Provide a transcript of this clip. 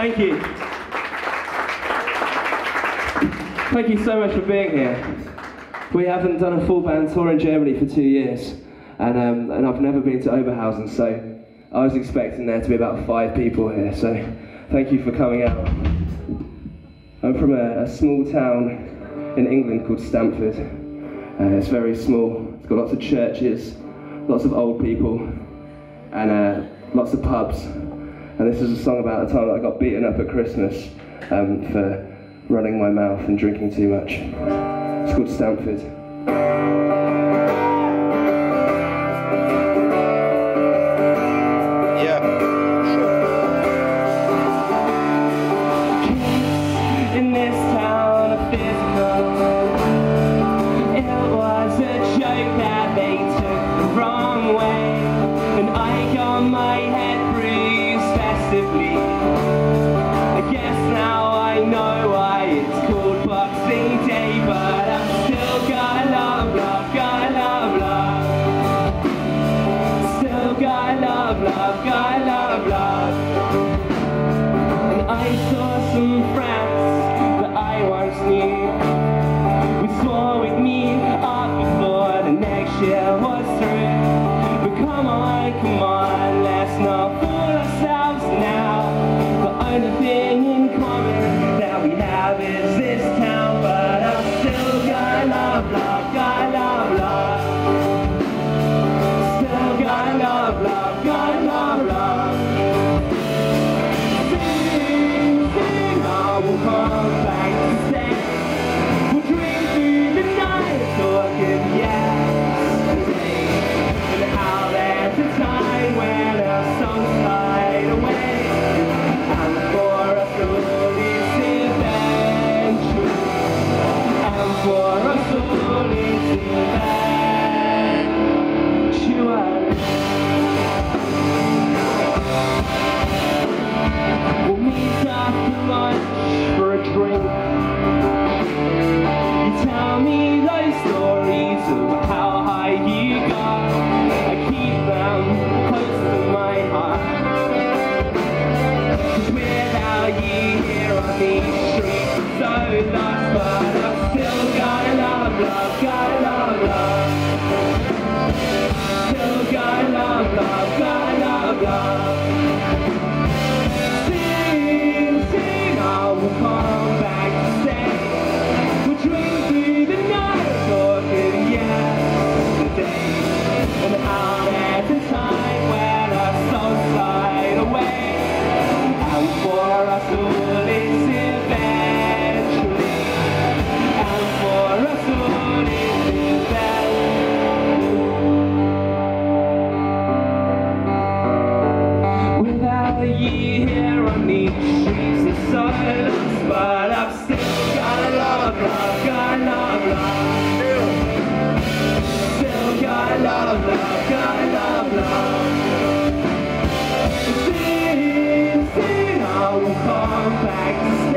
Thank you. Thank you so much for being here. We haven't done a full band tour in Germany for two years, and, um, and I've never been to Oberhausen, so I was expecting there to be about five people here, so thank you for coming out. I'm from a, a small town in England called Stamford. Uh, it's very small, it's got lots of churches, lots of old people, and uh, lots of pubs. And this is a song about the time that I got beaten up at Christmas um, for running my mouth and drinking too much. It's called Stamford. my simply bags.